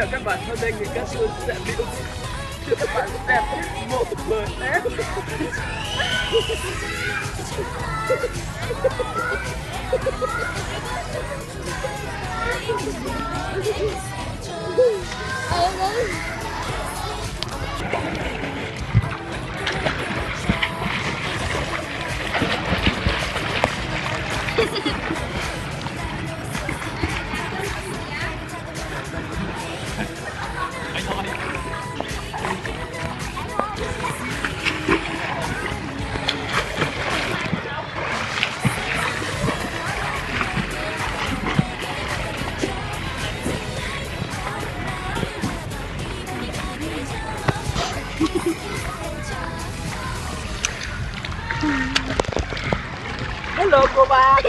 chào các bạn, hôm nay người ca xuân sẽ biểu cho các bạn xem một bờ ép É louco, vai!